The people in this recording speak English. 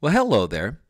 Well, hello there.